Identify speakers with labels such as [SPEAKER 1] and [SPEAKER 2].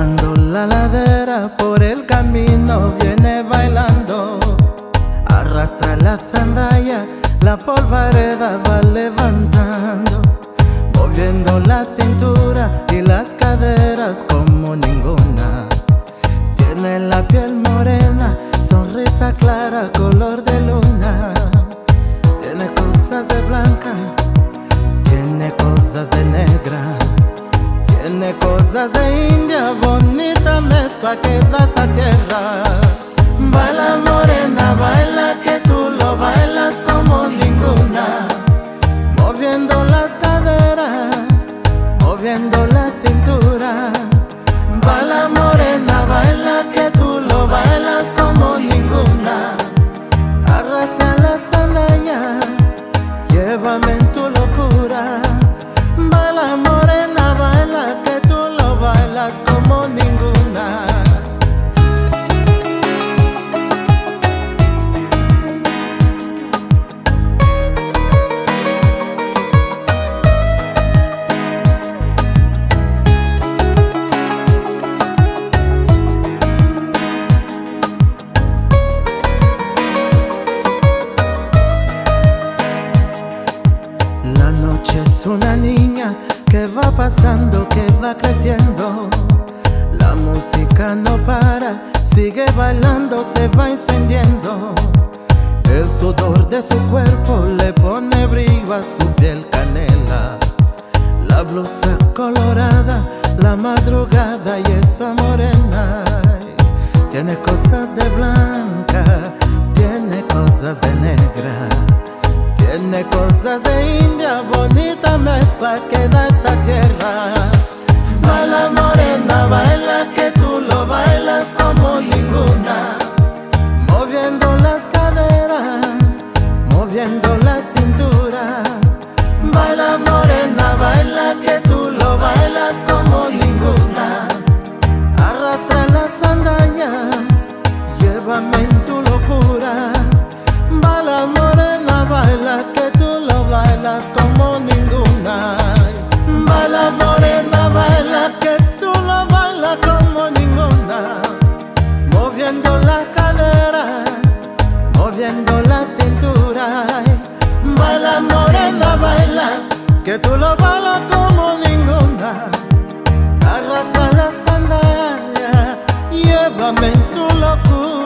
[SPEAKER 1] anda por el camino, viene bailando. Arrastra la sandalla, la polvareda va levantando. Moviendo la cintura y las caderas como ninguna. Tiene la piel morena, sonrisa clara, color de luna. Tiene cosas de blanca, tiene cosas de negra. Tiene cosas de mezcla que esta tierra. Baila morena, baila que tú lo bailas que va pasando, que va creciendo. La música no para, sigue bailando, se va encendiendo. El sudor de su cuerpo le pone brillo a su piel canela. La blusa colorada, la madrugada y esa morena. Tiene cosas de blanca, tiene cosas de negra. Tiene cosas de India, bonita mezcla que da esta tierra. Baila morena, baila que tú lo bailas como ninguna. Moviendo las caderas, moviendo la cintura. Baila morena, baila que tú lo bailas como ninguna. Arrastra la sandalla, llévame en tu locura. Baila morena, baila que bailas como ninguna. Baila morena, baila que tú lo bailas como ninguna. Moviendo las caderas, moviendo la cintura. Baila morena, baila que tú lo bailas como ninguna. Arrastra la sandalia, llévame en tu locura.